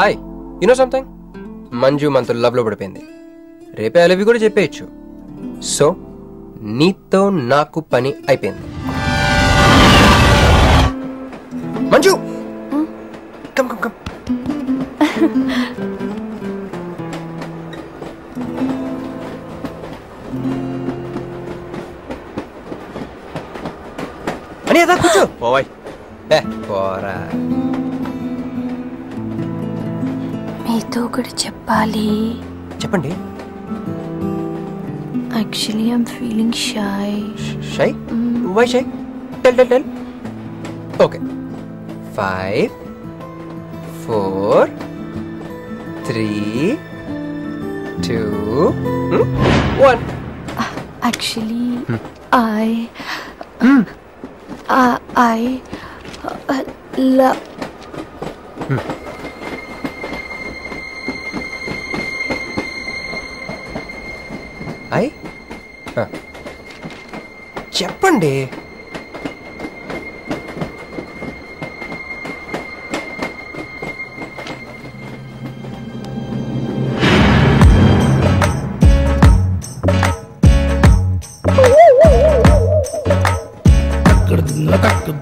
Hi you know something Manju మనతో లవ్లో పడిపోయింది. రేపే అలవి కూడా చెప్పేయచ్చు. సో నీతో నాకు పని అయిపోయింది. మంజు! కమ్ కమ్ కమ్ అని అదా కూర్చో. పోవాయ్ పోరా. మీతో ఒకటి చెప్పాలి. చెప్పండి. Actually I'm feeling shy shy why shy tell tell tell okay five four three two one actually I I love I? చెప్పండి. తక్కడ తిన్న తక్కడ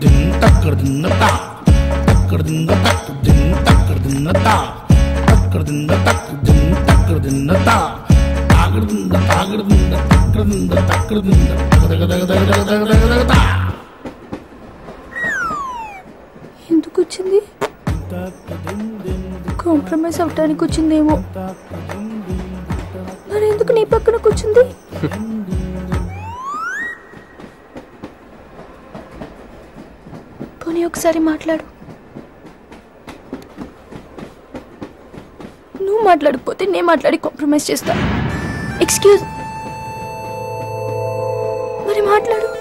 తిన్న తక్కడ తిన్న తక్కడ తిన్న తిన్న తా. ఎందుకు వచ్చింది కాంప్రమైజ్ అవటానికి వచ్చిందేమో మరి ఎందుకు నీ పక్కన కూర్చుంది పోనీ ఒకసారి మాట్లాడు. నువ్వు మాట్లాడకపోతే నేను మాట్లాడి కాంప్రమైజ్ చేస్తాను ఎక్స్క్యూజ్ మరి మాట్లాడు.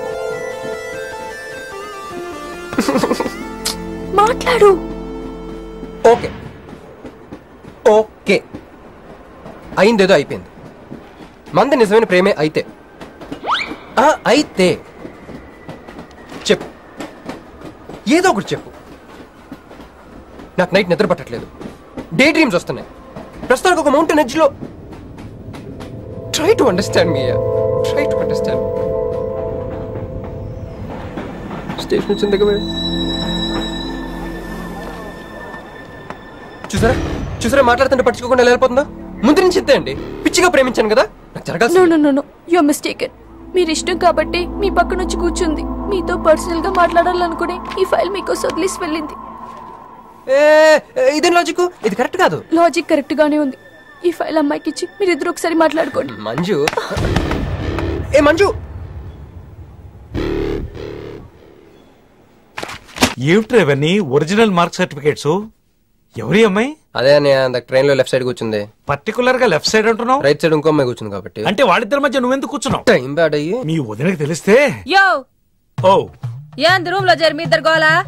మాట్లాడు. ఓకే. ఓకే. అయిందేదో అయిపోయింది. మంది నిజమైన ప్రేమే అయితే. అయితే. చెప్పు. ఏదో ఒకటి చెప్పు. నాకు నైట్ నిద్ర పట్టట్లేదు. డే డ్రీమ్స్ వస్తున్నాయి. ప్రస్తుతానికి ఒక మౌంటైన్ ఎడ్జ్లో try to understand me try to understand station వచ్చింది దగ్గర చూసారా? చూసారా? మాట్లాడుతుంటే పట్టించుకోకుండా వెళ్ళిపోతుందో? ముందు నుంచి ఇంతే అండి. పిచ్చిగా ప్రేమించాను కదా? నాకు జరగాల్సి యు మిస్టేకెన్ మీరు ఇష్టం కాబట్టి మీ పక్కన వచ్చి కూర్చుంది. మీతో పర్సనల్గా మాట్లాడాలనుకుని ఈ ఫైల్ మీకోసం వదిలేసి వెళ్ళింది. ఇదేం లాజిక్ ఇది కరెక్ట్ కాదు. లాజిక్ కరెక్ట్ గానే ఉంది. ఈ ఫైల్ అమ్మాయికి ఇచ్చి మీరు ఇద్దరు ఒకసారి మాట్లాడుకోండి. మంజు? ఏ మంజు! ఏమిట్రా ఇవన్నీ? Original mark certificates? ఎవరి అమ్మాయి? అదే అని ట్రైన్లో లెఫ్ట్ సైడ్ కూర్చుంది. పర్టికులర్గా లెఫ్ట్ సైడ్ అంటున్నావు? రైట్ సైడ్ ఇంకో అమ్మాయి కూర్చుంది కాబట్టి. అంటే వాళ్ళిద్దరి మధ్య నువ్వెందుకు కూర్చున్నావు? టైం బ్యాడ్ అయ్యి. మీ వదినకి తెలిస్తే? యో! ఓ! ఏంది రూమ్లో జరిమి ఇద్దరు గోలా?